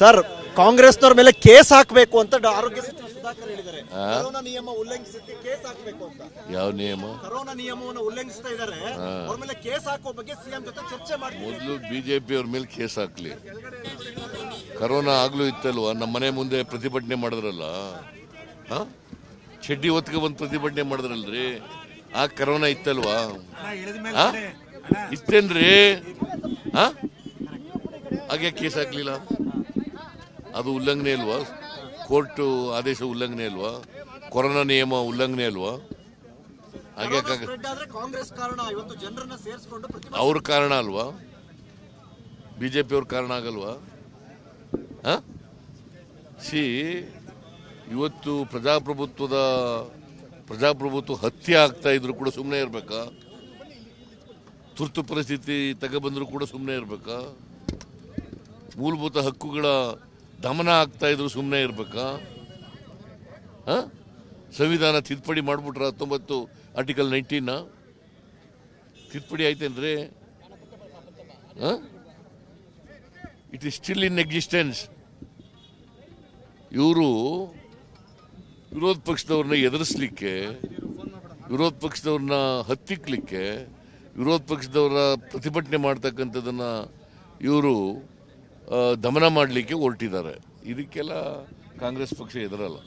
Sir ಕಾಂಗ್ರೆಸ್ನವ್ರ ಮೇಲೆ case ಹಾಕಬೇಕು ಅಂತ ಡ- ಆರೋಗ್ಯ ಸಚಿವ ಸುಧಾಕರ್ ಹೇಳಿದ್ದಾರೆ. ಕರೋನಾ ನಿಯಮ ಉಲ್ಲಂಘಿಸಿದ್ದಕ್ಕೆ ಕೇಸ್ ಹಾಕಬೇಕು ಅಂತ. ಯಾವ ನಿಯಮ? ಕರೋನಾ ನಿಯಮವನ್ನು ಉಲ್ಲಂಘಿಸ್ತಾ ಇದ್ದಾರೆ. ಅವ್ರ ಮೇಲೆ ಕೇಸ್ ಹಾಕೋ ಬಗ್ಗೆ ಸಿಎಂ ಜೊತೆ ಚರ್ಚೆ ಮಾಡ್ತೀವಿ. ಮೊದಲು ಬಿಜೆಪಿ ಅವ್ರ ಮೇಲೆ ಕೇಸ್ ಹಾಕ್ಲಿ. ಕರೋನಾ ಆಗ್ಲೂ ಇತ್ತಲ್ವಾ? ನಮ್ಮ ಮನೆ ಮುಂದೆ ಪ್ರತಿಭಟನೆ ಮಾಡಿದ್ರಲ್ಲ? ಹಾ ಚಡ್ಡಿ ಹೊತ್ಗೆ ಬಂದು ಪ್ರತಿಭಟನೆ ಮಾಡಿದ್ರಲ್ರಿ? ಆ ಕರೋನಾ ಇತ್ತಲ್ವಾ? ಹಾ? ಇತ್ತೇನ್ರಿ? ಹಾ ಹಾಗೆ ಕೇಸ್ ಹಾಕ್ಲಿಲ್ಲ? ಅದು ಉಲ್ಲಂಘನೆ ಅಲ್ವಾ? ಕೋರ್ಟ್ ಆದೇಶ ಉಲ್ಲಂಘನೆ ಅಲ್ವಾ? ಕೊರೋನಾ ನಿಯಮ ಉಲ್ಲಂಘನೆ ಅಲ್ವಾ? ಹಾಗೆ ಅವ್ರ ಕಾರಣ ಅಲ್ವಾ? ಬಿಜೆಪಿ ಅವ್ರ ಕಾರಣ ಆಗಲ್ವಾ? ಸಿ ಇವತ್ತು ಪ್ರಜಾಪ್ರಭುತ್ವದ ಪ್ರಜಾಪ್ರಭುತ್ವ ಹತ್ಯೆ ಆಗ್ತಾ ಇದ್ರು ಕೂಡ ಸುಮ್ಮನೆ ಇರಬೇಕಾ? ತುರ್ತು ಪರಿಸ್ಥಿತಿ ತಗೊಬಂದ್ರು ಕೂಡ ಸುಮ್ಮನೆ ಇರಬೇಕಾ? ಮೂಲಭೂತ ಹಕ್ಕುಗಳ ದಮನ ಆಗ್ತಾ ಇದ್ರು ಸುಮ್ಮನೆ ಇರಬೇಕಾ? ಸಂವಿಧಾನ ತಿದ್ದುಪಡಿ ಮಾಡ್ಬಿಟ್ರ ಹತ್ತೊಂಬತ್ತು ಆರ್ಟಿಕಲ್ ನೈನ್ಟೀನ್ ತಿದ್ದುಪಡಿ ಆಯ್ತೇನ್ರಿ? It is still in existence ಇವರು ವಿರೋಧ ಪಕ್ಷದವ್ರನ್ನ ಎದುರಿಸ್ಲಿಕ್ಕೆ, ವಿರೋಧ ಪಕ್ಷದವ್ರನ್ನ ಹತ್ತಿಕ್ಲಿಕ್ಕೆ, ವಿರೋಧ ಪಕ್ಷದವರ ಪ್ರತಿಭಟನೆ ಮಾಡ್ತಕ್ಕಂಥದ್ದನ್ನು ಇವರು ದಮನ ಮಾಡಲಿಕ್ಕೆ ಹೊರಟಿದ್ದಾರೆ. ಇದಕ್ಕೆಲ್ಲ ಕಾಂಗ್ರೆಸ್ ಪಕ್ಷ ಎದುರಲ್ಲ